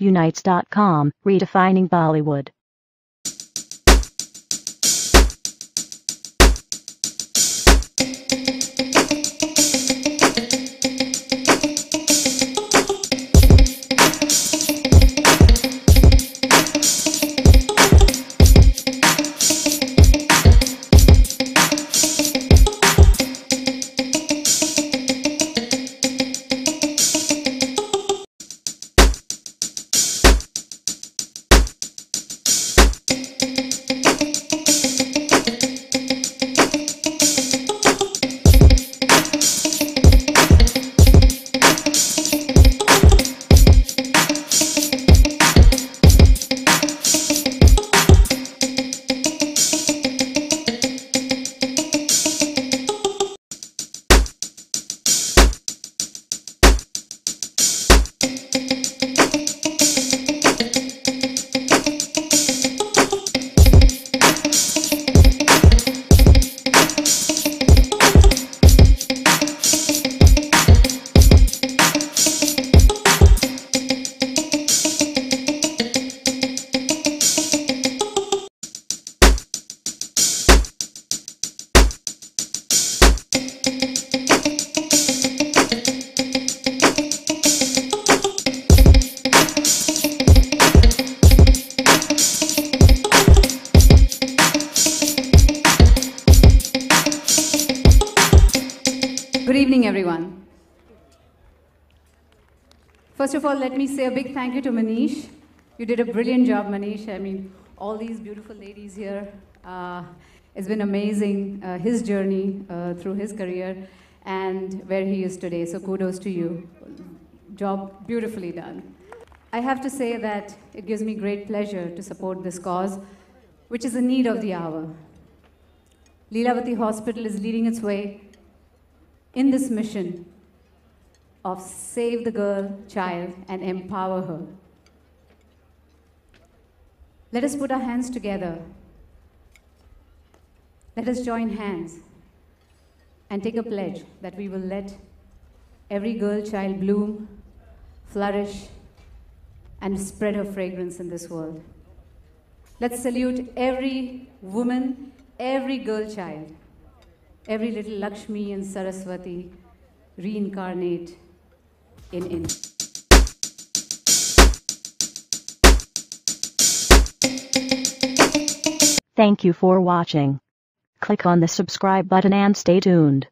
Unitezz.com, redefining Bollywood. Good evening, everyone. First of all, let me say a big thank you to Manish. You did a brilliant job, Manish. I mean, all these beautiful ladies here. Uh, it's been amazing, uh, his journey uh, through his career and where he is today. So kudos to you. Job beautifully done. I have to say that it gives me great pleasure to support this cause, which is a need of the hour. Leelavati Hospital is leading its way in this mission of save the girl, child, and empower her. Let us put our hands together. Let us join hands and take a pledge that we will let every girl, child bloom, flourish, and spread her fragrance in this world. Let's salute every woman, every girl, child every little Lakshmi and Saraswati reincarnate in India. Thank you for watching. Click on the subscribe button and stay tuned.